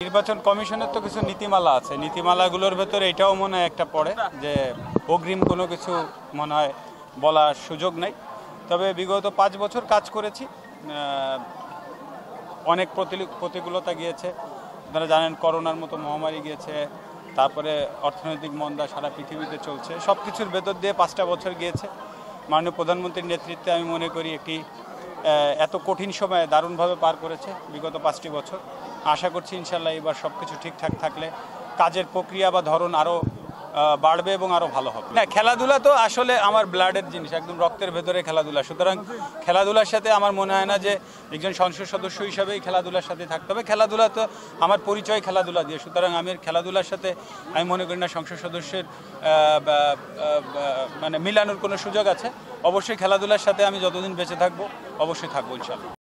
নির্বাচন কমিশনের তো কিছু নীতিমালা আছে। নীতিমালাগুলোর ভেতরে এটাও মনে হয় একটা পড়ে যে অগ্রিম কোনো কিছু মনে হয় বলার সুযোগ নেই। তবে বিগত পাঁচ বছর কাজ করেছি। অনেক প্রতিকূলতা গিয়েছে। আপনারা জানেন করোনার মতো মহামারী গিয়েছে, তারপরে অর্থনৈতিক মন্দা সারা পৃথিবীতে চলছে। সব কিছুর ভেতর দিয়ে পাঁচটা বছর গিয়েছে। মাননীয় প্রধানমন্ত্রীর নেতৃত্বে আমি মনে করি একটি এত কঠিন সময়ে দারুণভাবে পার করেছে বিগত পাঁচটি বছর। আশা করছি ইনশাল্লাহ এবার সব কিছু ঠিকঠাক থাকলে কাজের প্রক্রিয়া বা ধরন আরও বাড়বে এবং আরও ভালো হবে। না, খেলাধুলা তো আসলে আমার ব্লাডের জিনিস, একদম রক্তের ভেতরে খেলাধুলা। সুতরাং খেলাধুলার সাথে আমার মনে হয় না যে একজন সংসদ সদস্য হিসাবেই খেলাধুলার সাথে থাকতে হবে। খেলাধুলা তো আমার পরিচয় খেলাধুলা দিয়ে, সুতরাং আমি খেলাধুলার সাথে আমি মনে করি না সংসদ সদস্যের মানে মিলানোর কোনো সুযোগ আছে। অবশ্যই খেলাধুলার সাথে আমি যতদিন বেঁচে থাকব, অবশ্যই থাকব ইনশাল্লাহ